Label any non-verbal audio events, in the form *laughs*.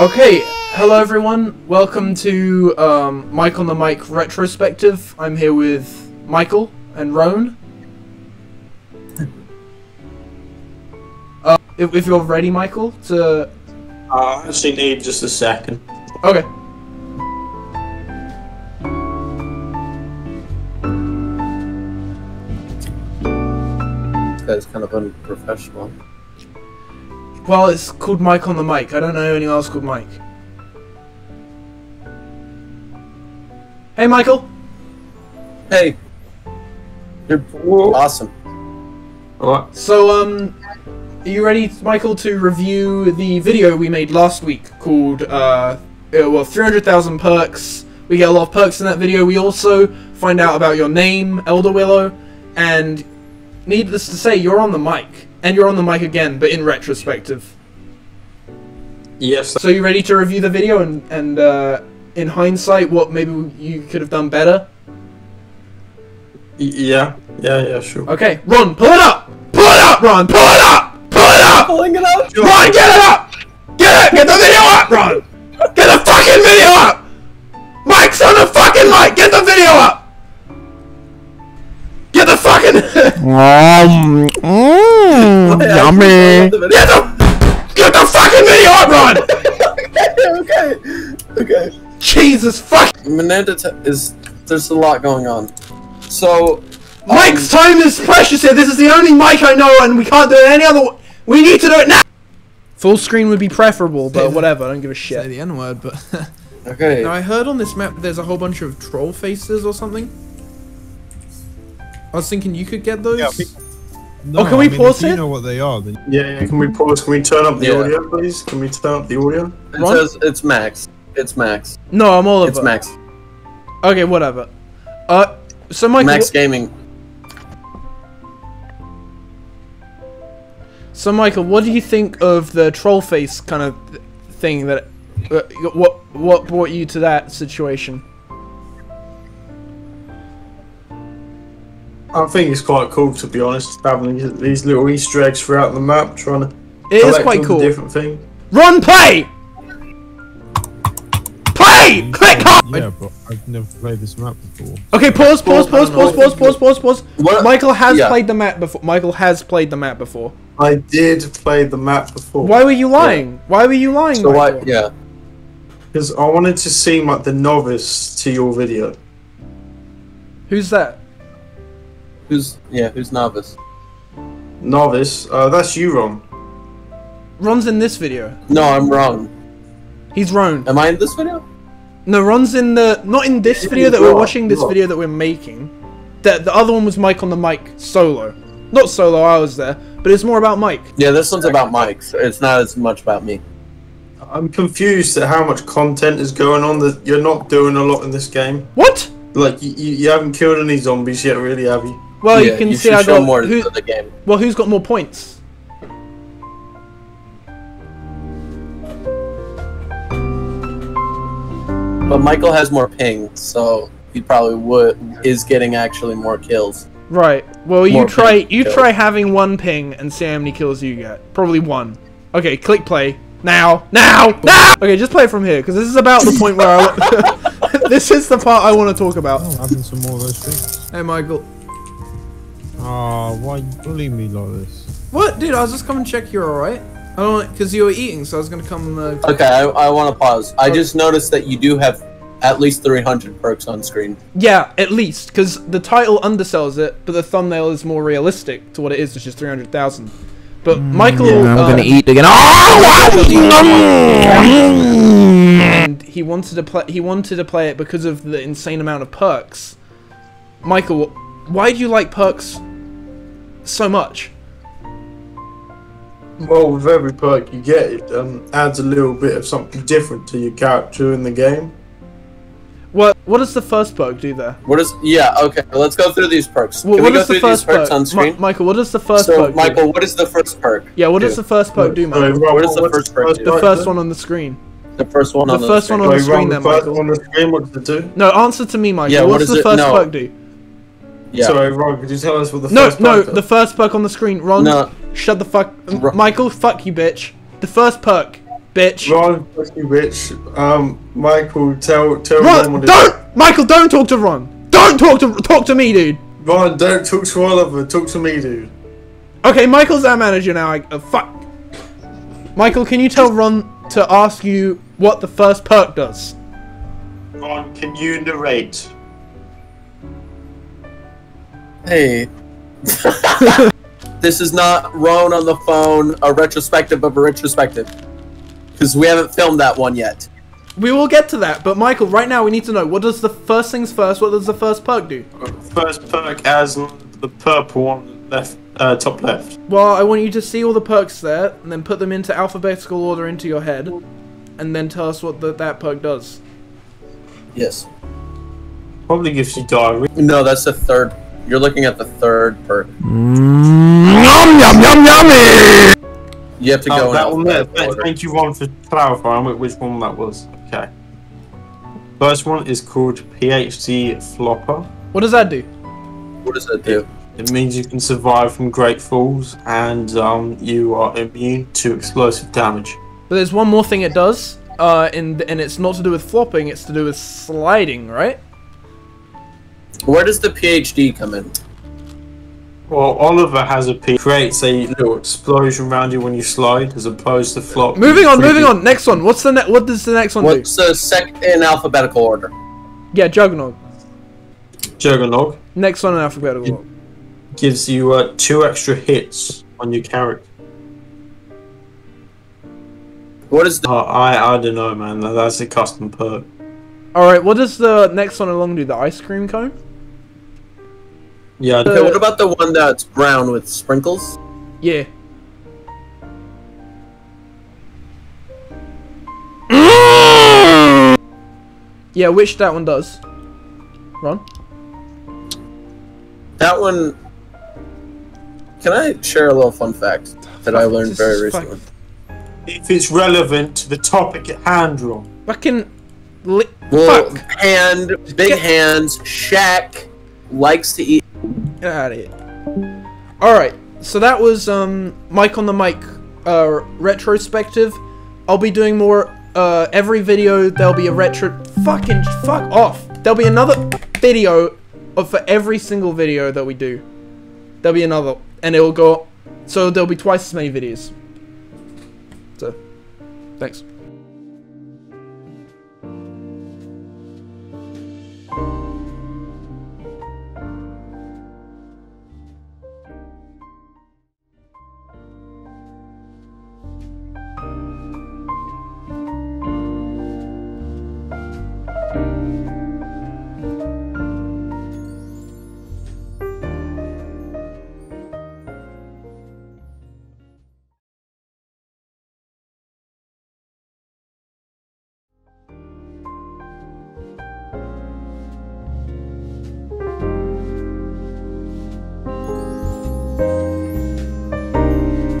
Okay, hello everyone. Welcome to um, Mike on the Mic retrospective. I'm here with Michael and Rone. Uh, if, if you're ready, Michael, to Uh, I actually need just a second. okay. This guy's kind of unprofessional. Well, it's called Mike on the Mic. I don't know anyone else called Mike. Hey, Michael. Hey! You're awesome. Alright. So, um, are you ready, Michael, to review the video we made last week called, uh, uh, well, 300,000 perks. We get a lot of perks in that video. We also find out about your name, Elder Willow, and needless to say, you're on the mic. And you're on the mic again, but in retrospective. Yes. So, you ready to review the video and, and uh, in hindsight, what maybe you could have done better? y- Yeah. Yeah, yeah, sure. Okay, Ron, pull it up! Pull it up, Ron! Pull it up! Pull it up! Pulling it up! Ron, get it up! Get it! Get the video up, Ron! Get the fucking video up! Mike's on the fucking mic! Get the video up! Get the fucking... *laughs* Um, mm, yummy. get the... Get the fucking video up, Ron! *laughs* okay, okay. Jesus fuck... Menanda t- is. There's a lot going on. So. Mike's time is precious here. This is the only mic I know and we can't do it any other way. We need to do it now! Full screen would be preferable, but whatever. I don't give a shit. Say shit. the N word, but. *laughs* Okay. now, I heard on this map there's a whole bunch of troll faces or something. I was thinking you could get those. Yeah, we- No, Oh, can we I mean, pause if it? you know what they are, then Yeah, yeah, can we pause? Can we turn up the Yeah. audio, please? Can we turn up the audio? It Ron? says it's Max. It's Max. No, I'm all of It's it. Max. Okay, whatever. Uh, so Michael, Max Gaming. so Michael, what do you think of the troll face kind of thing that, uh, what what brought you to that situation? I think it's quite cool, to be honest, having these- these little Easter eggs throughout the map, trying to It is collect quite cool. different things. Run, play, play, click hard. yeah, but I've never played this map before. Okay, pause, pause, pause, pause, pause, pause, pause, pause. What? Michael has Yeah. played the map before. Michael has played the map before. I did play the map before. Why were you lying? Why were you lying, So Michael? what? Yeah. Because I wanted to seem like the novice to your video. Who's that? Who's yeah? Who's novice? Novice? Uh, that's you, Ron. Ron's in this video. No, I'm wrong. He's Ron. Am I in this video? No, Ron's in the not in this Yeah, video that you we're watching. This you video that we're making. The the other one was Mike on the mic solo. Not solo. I was there, but it's more about Mike. Yeah, this one's about Mike. so It's not as much about me. I'm confused at how much content is going on. That you're not doing a lot in this game. What? Like you, you, you haven't killed any zombies yet, really, have you? Well, yeah, you can you see I show got more who, the game. well. Who's got more points? But Michael has more ping, so he probably would is getting actually more kills. Right. Well, you More try you kills. try having one ping and see how many kills you get. Probably one. Okay, click play now. Now. Now. Okay, just play from here because this is about the point where I. wa- *laughs* this is the part I want to talk about. Oh, having some more of those things. Hey, Michael. Ah, why you bullying me like this? What, dude? I was just coming to check you're alright. I don't because you were eating, so I was gonna come. Uh, Okay, I, I want to pause. I just noticed that you do have at least 300 perks on screen. Yeah, at least, because the title undersells it, but the thumbnail is more realistic to what it is, which is 300,000. But Michael. I'm uh, gonna eat again. And he wanted to play. He wanted to play it because of the insane amount of perks. Michael, why do you like perks so much? Well, with every perk you get, it um, adds a little bit of something different to your character in the game. What What does the first perk do there? What is? Yeah. Okay. Let's go through these perks. Well, Can what we go does the through first perks perk? on Mi- screen? Michael, what does the first so, perk Michael, do? what is the first perk? Yeah, what do? does the first perk do, Michael? Ron, What is the what's first perk? The first one on the screen. The first one The on the first one on the screen Ron, there, the first Michael. one on the screen, what does it do? No, answer to me, Michael. Yeah, what what does is the it? first No. perk do? Yeah. Sorry, Ron, could you tell us what the No, first no, perk does? the first perk on the screen. Ron, No. shut the fuck. Ro- Michael, fuck you, bitch. The first perk. bitch. Ron, fuck you, bitch. Um, Michael, tell tell Ron, Ron what don't, Michael, don't talk to Ron. Don't talk to talk to me, dude. Ron, don't talk to Oliver. Talk to me, dude. Okay, Michael's our manager now. I, uh, fuck. Michael, can you tell Ron to ask you what the first perk does? Ron, can you narrate? Hey. *laughs* this is not Rone on the phone, a retrospective of a retrospective. Because we haven't filmed that one yet. We will get to that, but Michael, right now we need to know what does the first things first. What does the first perk do? First perk as the purple one left, uh, top left. Well, I want you to see all the perks there, and then put them into alphabetical order into your head, and then tell us what the, that perk does. Yes. Probably gives you diarrhea. No, that's the third. You're looking at the third perk. Yum yum yum yummy! You have to go Oh, that one there. alphabetical order. Thank you, Ron, for clarifying which one that was. Okay. First one is called PhD Flopper. What does that do? What does that do? It means you can survive from great falls and um, you are immune to explosive damage. But there's one more thing it does, uh, and and it's not to do with flopping. It's to do with sliding, right? Where does the PhD come in? Well, Oliver has a P. Creates a little explosion around you when you slide, as opposed to flop. Moving on, moving on. Next one. What's the ne- What does the next one do? What's the second in alphabetical order? Yeah, Juggernaut. Juggernog Next one in alphabetical order. gives you uh, two extra hits on your character. What is the Uh, I I don't know, man. That's a custom perk. All right. What does the next one along do? The ice cream cone. Yeah, I Uh, what about the one that's brown with sprinkles? Yeah. Yeah, which that one does. Ron? That one. Can I share a little fun fact that I learned very is recently? if it's relevant to the topic at hand, Ron. Fucking. Li- Well, Fuck. hand, big Get- hands. Shaq likes to eat. Get out of here. Alright, so that was um Mike on the mic uh retrospective. I'll be doing more uh every video there'll be a retro fucking fuck off. There'll be another video of for every single video that we do. There'll be another and it will go so there'll be twice as many videos. So thanks.